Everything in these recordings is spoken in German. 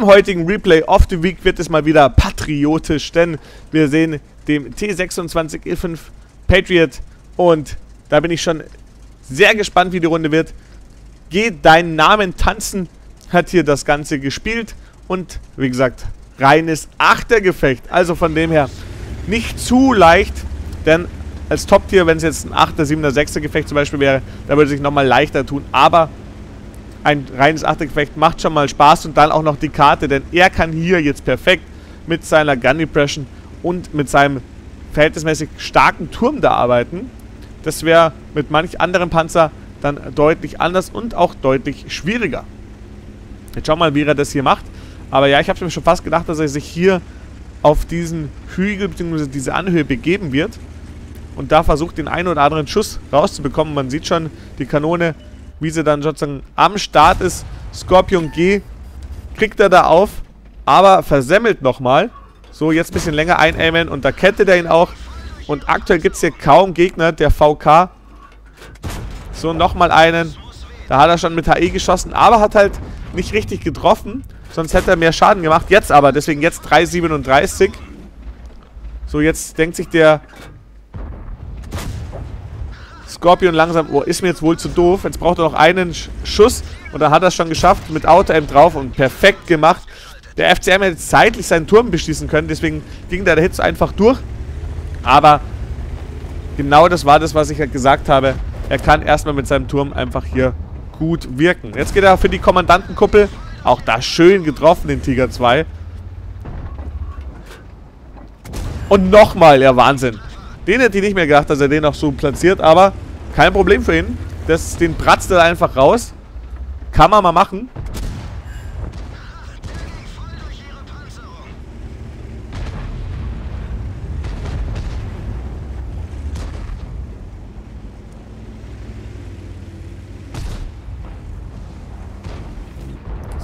Beim heutigen Replay of the Week wird es mal wieder patriotisch, denn wir sehen dem T26E5 Patriot und da bin ich schon sehr gespannt, wie die Runde wird. Geht deinen Namen tanzen, hat hier das Ganze gespielt und wie gesagt, reines Achtergefecht. Also von dem her nicht zu leicht, denn als Top-Tier, wenn es jetzt ein 8er, 7er, 6er Gefecht zum Beispiel wäre, da würde es sich nochmal leichter tun. Aber ein reines Achtergefecht macht schon mal Spaß und dann auch noch die Karte, denn er kann hier jetzt perfekt mit seiner Gun Depression und mit seinem verhältnismäßig starken Turm da arbeiten. Das wäre mit manch anderen Panzer dann deutlich anders und auch deutlich schwieriger. Jetzt schauen wir mal, wie er das hier macht. Aber ja, ich habe mir schon fast gedacht, dass er sich hier auf diesen Hügel bzw. diese Anhöhe begeben wird. Und da versucht, den einen oder anderen Schuss rauszubekommen. Man sieht schon die Kanone wie sie dann sozusagen am Start ist. Scorpion G kriegt er da auf, aber versemmelt nochmal. So, jetzt ein bisschen länger einaimen und da kettet er ihn auch. Und aktuell gibt es hier kaum Gegner, der VK. So, nochmal einen. Da hat er schon mit HE geschossen, aber hat halt nicht richtig getroffen. Sonst hätte er mehr Schaden gemacht. Jetzt aber, deswegen jetzt 3,37. So, jetzt denkt sich der Scorpion langsam, oh, ist mir jetzt wohl zu doof. Jetzt braucht er noch einen Schuss und dann hat er es schon geschafft mit Auto-Aim drauf und perfekt gemacht. Der FCM hätte zeitlich seinen Turm beschießen können, deswegen ging da der Hit so einfach durch. Aber genau das war das, was ich halt gesagt habe. Er kann erstmal mit seinem Turm einfach hier gut wirken. Jetzt geht er für die Kommandantenkuppel. Auch da schön getroffen, den Tiger 2. Und nochmal, ja Wahnsinn. Den hätte ich nicht mehr gedacht, dass er den noch so platziert, aber kein Problem für ihn. Das, den bratzt er einfach raus. Kann man mal machen.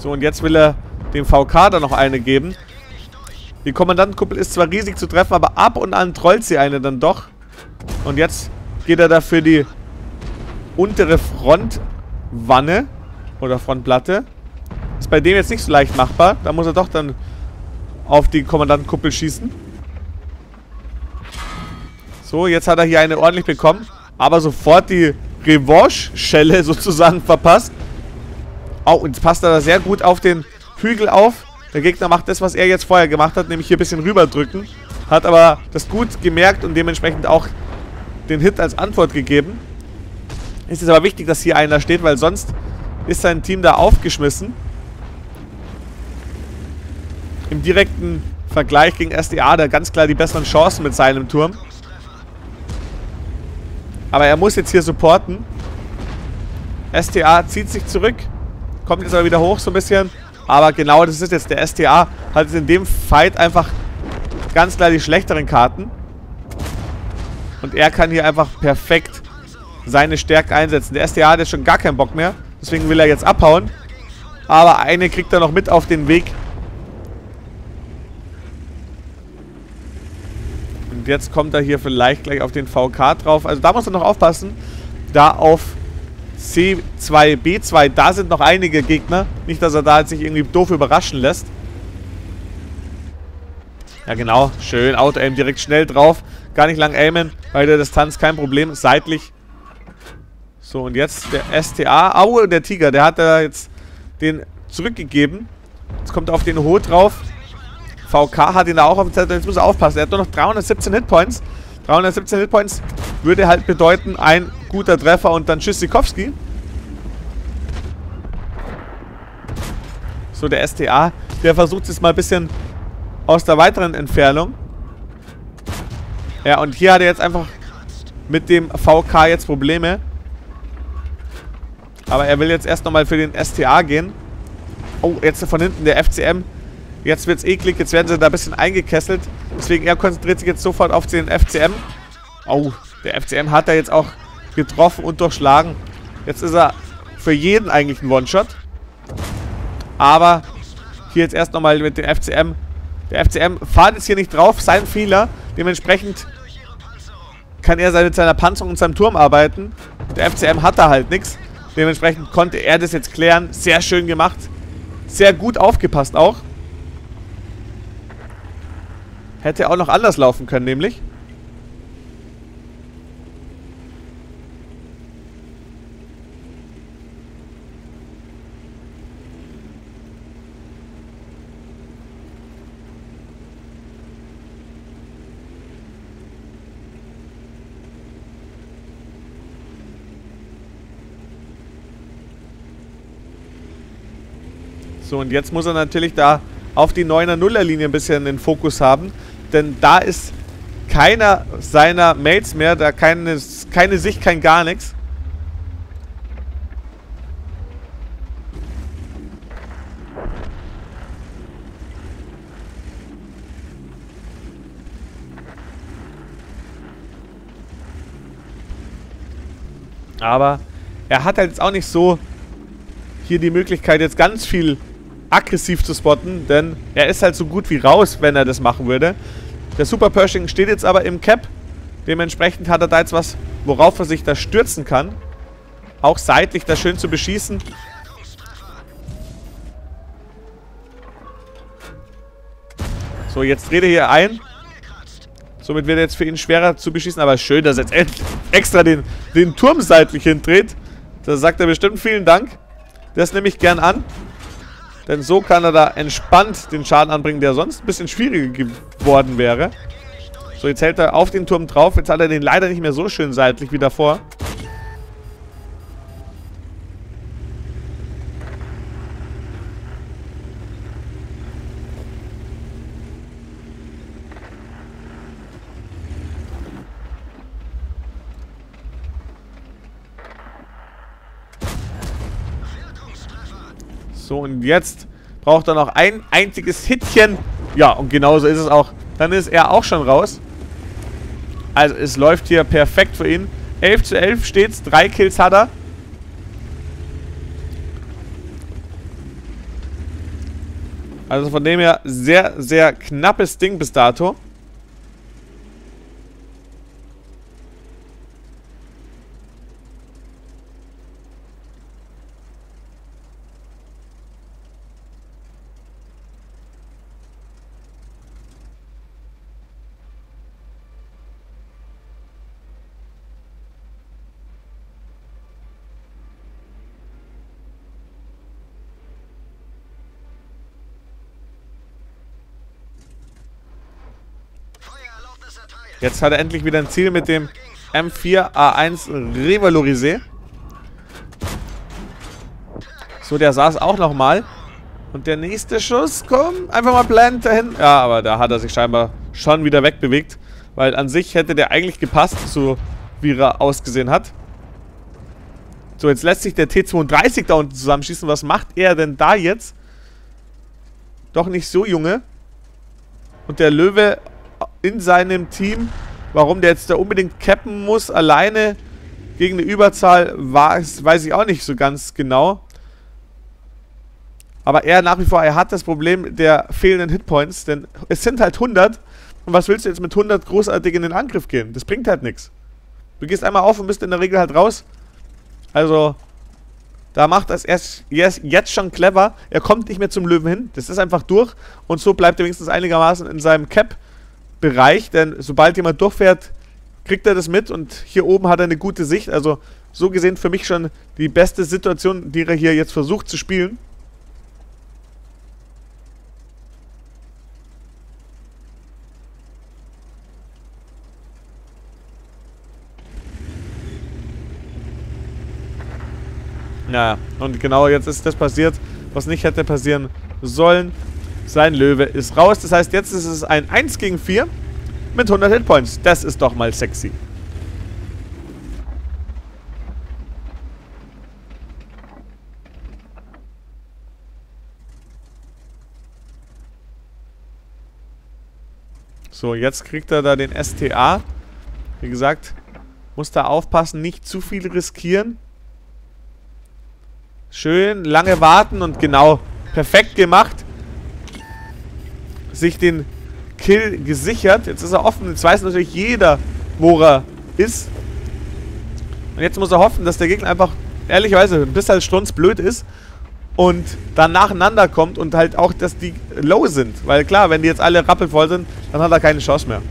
So, und jetzt will er dem VK da noch eine geben. Die Kommandantenkuppel ist zwar riesig zu treffen, aber ab und an trollt sie eine dann doch. Und jetzt geht er da für die untere Frontwanne oder Frontplatte. Ist bei dem jetzt nicht so leicht machbar. Da muss er doch dann auf die Kommandantenkuppel schießen. So, jetzt hat er hier eine ordentlich bekommen. Aber sofort die Revanche-Schelle sozusagen verpasst. Oh, und jetzt passt er da sehr gut auf den Hügel auf. Der Gegner macht das, was er jetzt vorher gemacht hat, nämlich hier ein bisschen rüberdrücken. Hat aber das gut gemerkt und dementsprechend auch den Hit als Antwort gegeben. Ist es aber wichtig, dass hier einer steht, weil sonst ist sein Team da aufgeschmissen. Im direkten Vergleich gegen SDA, der ganz klar die besseren Chancen mit seinem Turm. Aber er muss jetzt hier supporten. STA zieht sich zurück. Kommt jetzt aber wieder hoch so ein bisschen. Aber genau das ist jetzt der STA. Hat jetzt in dem Fight einfach ganz klar die schlechteren Karten. Und er kann hier einfach perfekt seine Stärke einsetzen. Der SDA hat jetzt schon gar keinen Bock mehr. Deswegen will er jetzt abhauen. Aber eine kriegt er noch mit auf den Weg. Und jetzt kommt er hier vielleicht gleich auf den VK drauf. Also da muss er noch aufpassen. Da auf C2, B2, da sind noch einige Gegner. Nicht, dass er da sich irgendwie doof überraschen lässt. Ja genau, schön, Auto-Aim direkt schnell drauf. Gar nicht lang aimen, bei der Distanz kein Problem, seitlich. So, und jetzt der STA. Aue, der Tiger, der hat da jetzt den zurückgegeben. Jetzt kommt er auf den Ho drauf. VK hat ihn da auch auf dem Zettel. Jetzt muss er aufpassen. Er hat nur noch 317 Hitpoints. 317 Hitpoints würde halt bedeuten, ein guter Treffer und dann Tschüssikowski. So, der STA, der versucht es mal ein bisschen aus der weiteren Entfernung. Ja, und hier hat er jetzt einfach mit dem VK jetzt Probleme. Aber er will jetzt erst nochmal für den STA gehen. Oh, jetzt von hinten der FCM. Jetzt wird es eklig, jetzt werden sie da ein bisschen eingekesselt. Deswegen, er konzentriert sich jetzt sofort auf den FCM. Oh, der FCM hat da jetzt auch getroffen und durchschlagen. Jetzt ist er für jeden eigentlich ein One-Shot. Aber hier jetzt erst nochmal mit dem FCM. Der FCM fährt jetzt hier nicht drauf, sein Fehler. Dementsprechend kann er mit seiner Panzerung und seinem Turm arbeiten. Der FCM hat da halt nichts. Dementsprechend konnte er das jetzt klären. Sehr schön gemacht. sehr gut aufgepasst auch. Hätte auch noch anders laufen können, nämlich. So, und jetzt muss er natürlich da auf die 9er-0er-Linie ein bisschen den Fokus haben. Denn da ist keiner seiner Mates mehr, da keine, keine Sicht, kein gar nichts. Aber er hat halt jetzt auch nicht so hier die Möglichkeit, jetzt ganz viel aggressiv zu spotten, denn er ist halt so gut wie raus, wenn er das machen würde. Der Super Pershing steht jetzt aber im Cap. Dementsprechend hat er da jetzt was, worauf er sich da stürzen kann. Auch seitlich das schön zu beschießen. So, jetzt dreht er hier ein. Somit wird er jetzt für ihn schwerer zu beschießen. Aber schön, dass er jetzt extra den, den Turm seitlich hindreht. Da sagt er bestimmt vielen Dank. Das nehme ich gern an. Denn so kann er da entspannt den Schaden anbringen, der sonst ein bisschen schwieriger geworden wäre. So, jetzt hält er auf den Turm drauf. Jetzt hat er den leider nicht mehr so schön seitlich wie davor. So, und jetzt braucht er noch ein einziges Hitchen. Ja, und genauso ist es auch. Dann ist er auch schon raus. Also, es läuft hier perfekt für ihn. 11 zu 11 steht's. Drei Kills hat er. Also von dem her sehr, sehr knappes Ding bis dato. Jetzt hat er endlich wieder ein Ziel mit dem M4A1 Revalorisé. So, der saß auch nochmal. Und der nächste Schuss, komm, einfach mal blind dahin. Ja, aber da hat er sich scheinbar schon wieder wegbewegt. Weil an sich hätte der eigentlich gepasst, so wie er ausgesehen hat. So, jetzt lässt sich der T32 da unten zusammenschießen. Was macht er denn da jetzt? Doch nicht so, Junge. Und der Löwe in seinem Team. Warum der jetzt da unbedingt cappen muss, alleine gegen eine Überzahl, weiß, ich auch nicht so ganz genau. Aber er nach wie vor, er hat das Problem der fehlenden Hitpoints, denn es sind halt 100. Und was willst du jetzt mit 100 großartig in den Angriff gehen? Das bringt halt nichts. Du gehst einmal auf und bist in der Regel halt raus. Also, da macht das erst jetzt schon clever. Er kommt nicht mehr zum Löwen hin. Das ist einfach durch. Und so bleibt er wenigstens einigermaßen in seinem Cap. Bereich, denn sobald jemand durchfährt, kriegt er das mit und hier oben hat er eine gute Sicht. Also so gesehen für mich schon die beste Situation, die er hier jetzt versucht zu spielen. Naja, und genau jetzt ist das passiert, was nicht hätte passieren sollen. Sein Löwe ist raus. Das heißt, jetzt ist es ein 1 gegen 4 mit 100 Hitpoints. Das ist doch mal sexy. So, jetzt kriegt er da den STA. Wie gesagt, muss da aufpassen, nicht zu viel riskieren. Schön lange warten und genau, perfekt gemacht sich den Kill gesichert. Jetzt ist er offen. Jetzt weiß natürlich jeder, wo er ist. Und jetzt muss er hoffen, dass der Gegner einfach, ehrlicherweise, ein bisschen strunzblöd ist und dann nacheinander kommt und halt auch, dass die low sind. Weil klar, wenn die jetzt alle rappelvoll sind, dann hat er keine Chance mehr.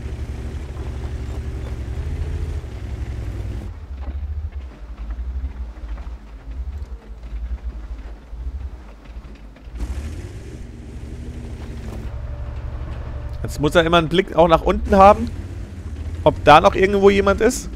Jetzt muss er immer einen Blick auch nach unten haben, ob da noch irgendwo jemand ist.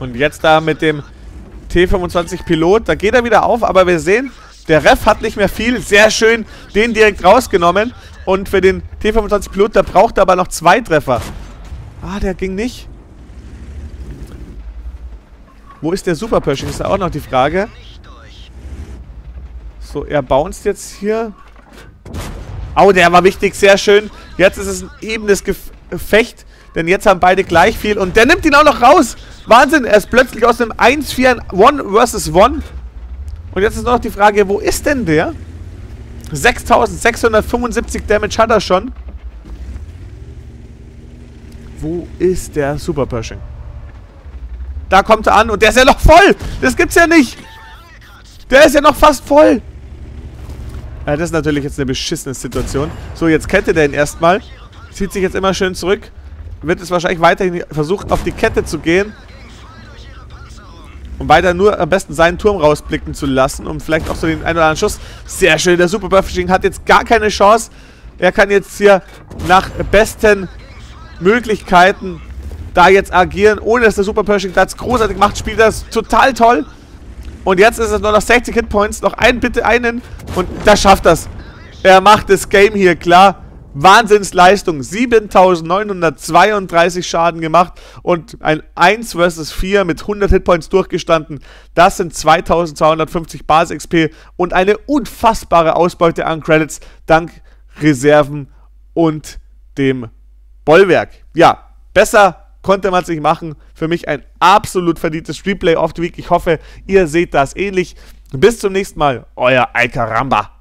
Und jetzt da mit dem T25 Pilot, da geht er wieder auf, aber wir sehen, der Ref hat nicht mehr viel. Sehr schön, den direkt rausgenommen. Und für den T25 Pilot, da braucht er aber noch zwei Treffer. Ah, der ging nicht. Wo ist der Super Pershing? Ist da auch noch die Frage. So, er bounced jetzt hier. Oh, der war wichtig, sehr schön. Jetzt ist es ein ebenes Gefecht, denn jetzt haben beide gleich viel. Und der nimmt ihn auch noch raus. Wahnsinn, er ist plötzlich aus einem 1-4 1 versus 1. Und jetzt ist noch die Frage, wo ist denn der? 6675 Damage hat er schon. Wo ist der Super Pershing? Da kommt er an und der ist ja noch voll. Das gibt's ja nicht. Der ist ja noch fast voll. Ja, das ist natürlich jetzt eine beschissene Situation. So, jetzt kettet er ihn erstmal. Zieht sich jetzt immer schön zurück. Wird es wahrscheinlich weiterhin versucht, auf die Kette zu gehen. Um weiter nur am besten seinen Turm rausblicken zu lassen, um vielleicht auch so den einen oder anderen Schuss. Sehr schön, der Super Buffishing hat jetzt gar keine Chance. Er kann jetzt hier nach besten Möglichkeiten da jetzt agieren, ohne dass der Super Pershing das großartig macht, spielt das total toll. Und jetzt ist es nur noch 60 Hitpoints, noch einen, bitte einen. Und da schafft das. Er macht das Game hier klar. Wahnsinnsleistung. 7932 Schaden gemacht und ein 1 vs 4 mit 100 Hitpoints durchgestanden. Das sind 2250 Basis-XP und eine unfassbare Ausbeute an Credits dank Reserven und dem Bollwerk. Ja, besser konnte man es nicht machen. Für mich ein absolut verdientes Replay of the Week. Ich hoffe, ihr seht das ähnlich. Bis zum nächsten Mal, euer Alcaramba.